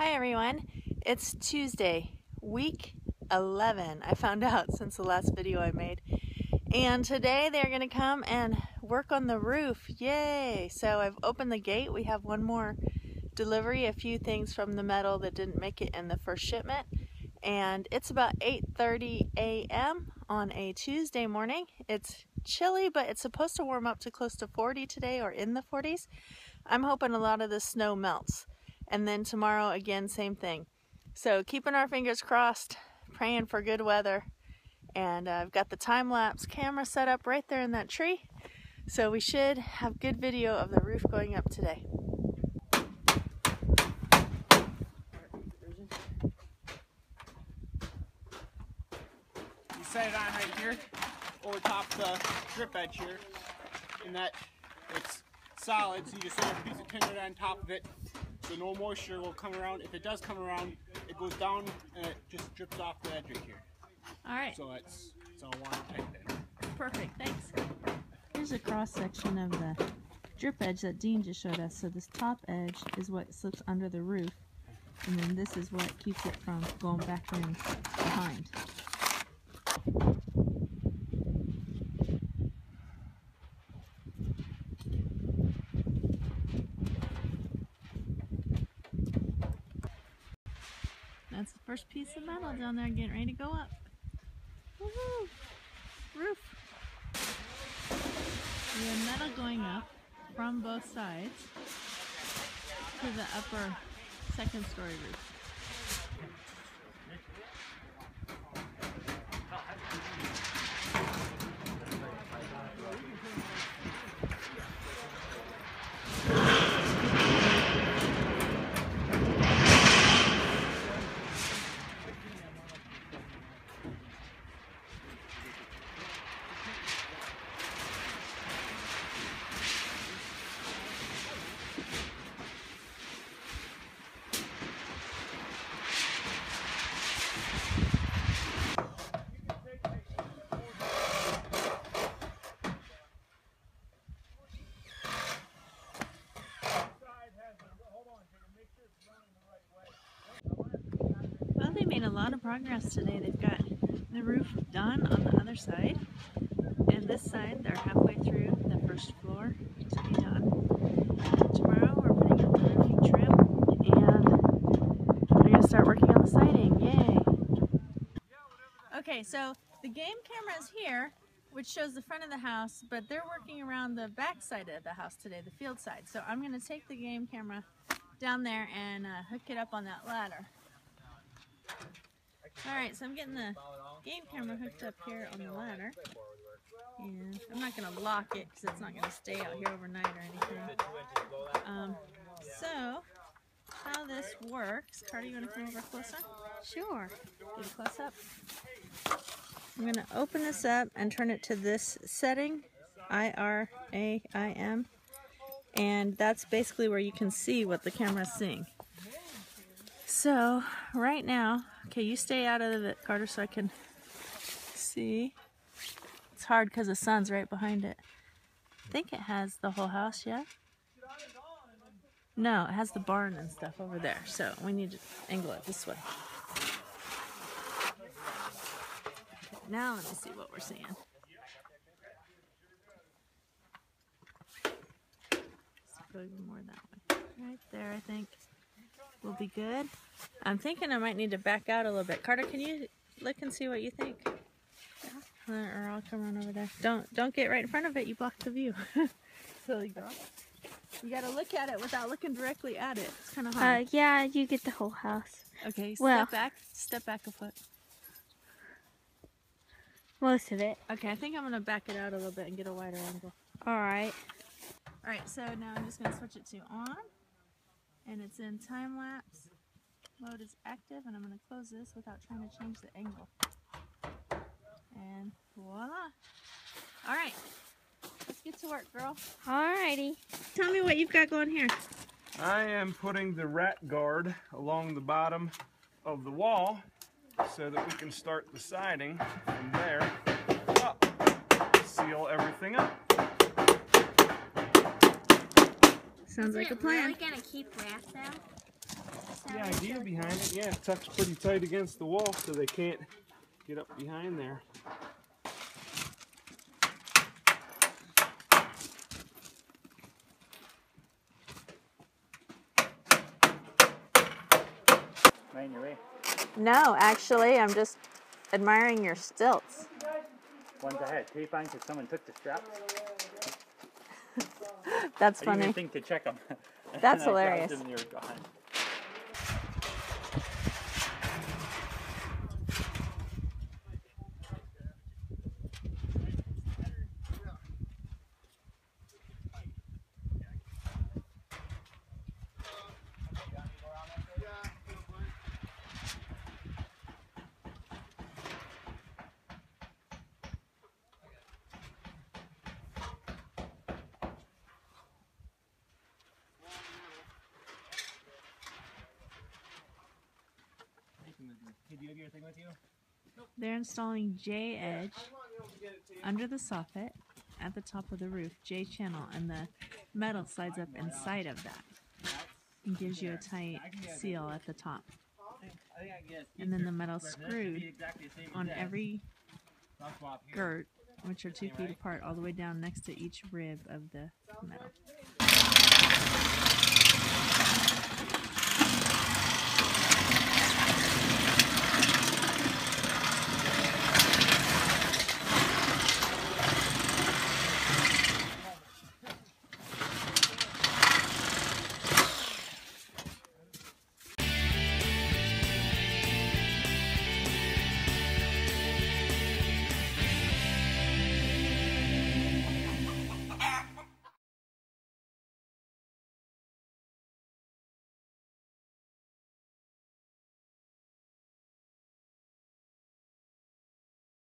Hi everyone, it's Tuesday, week 11. I found out since the last video I made. And today they're going to come and work on the roof. Yay! So I've opened the gate. We have one more delivery, a few things from the metal that didn't make it in the first shipment. And it's about 8.30 a.m. on a Tuesday morning. It's chilly, but it's supposed to warm up to close to 40 today or in the 40s. I'm hoping a lot of the snow melts. And then tomorrow, again, same thing. So keeping our fingers crossed, praying for good weather. And uh, I've got the time-lapse camera set up right there in that tree. So we should have good video of the roof going up today. You set it on right here, over top the drip edge here, and that it's solid, so you just set a piece of tinder on top of it so no moisture will come around. If it does come around, it goes down and it just drips off the edge right here. All right. So it's, it's all watertight then. Perfect, thanks. Here's a cross section of the drip edge that Dean just showed us. So this top edge is what slips under the roof, and then this is what keeps it from going back in behind. First piece of metal down there getting ready to go up. Woohoo! Roof. We have metal going up from both sides to the upper second story roof. Well, they made a lot of progress today. They've got the roof done on the other side. And this side, they're halfway through the first floor to be done. Tomorrow, we're putting up the roofing trim and we're going to start working on the siding. Yay! Okay, so the game camera is here, which shows the front of the house, but they're working around the back side of the house today, the field side. So I'm going to take the game camera down there and uh, hook it up on that ladder. Alright, so I'm getting the game camera hooked up here on the ladder. And I'm not going to lock it because it's not going to stay out here overnight or anything. Um, so, how this works, Carter, you want to come over closer? Sure. Get a close up. I'm going to open this up and turn it to this setting, I-R-A-I-M. And that's basically where you can see what the camera's seeing. So, right now, okay, you stay out of it, Carter, so I can see. It's hard because the sun's right behind it. I think it has the whole house, yeah? No, it has the barn and stuff over there, so we need to angle it this way. Now let me see what we're seeing. Let's more that way. Right there, I think will be good. I'm thinking I might need to back out a little bit. Carter, can you look and see what you think? Yeah. Or I'll come run over there. Don't don't get right in front of it. You block the view. Silly girl. You gotta look at it without looking directly at it. It's kind of hard. Uh, yeah, you get the whole house. okay, step well- back. Step back a foot. Most of it. Okay, I think I'm gonna back it out a little bit and get a wider angle. Alright. All right, so now I'm just gonna switch it to on, and it's in time lapse. Mode is active, and I'm gonna close this without trying to change the angle. And voila! All right, let's get to work, girl. All righty. Tell me what you've got going here. I am putting the rat guard along the bottom of the wall so that we can start the siding from there up. Seal everything up. Sounds like a Is it plan. really gonna keep rats out? the idea behind it. Yeah, it tucks pretty tight against the wall so they can't get up behind there. Main your way. No, actually, I'm just admiring your stilts. One's ahead. Tape on because someone took the straps. That's I didn't funny. think to check them. That's hilarious. You have your thing with you? They're installing J edge under the soffit at the top of the roof, J channel, and the metal slides up inside of that and gives you a tight seal at the top. And then the metal screwed on every girt, which are two feet apart, all the way down next to each rib of the metal.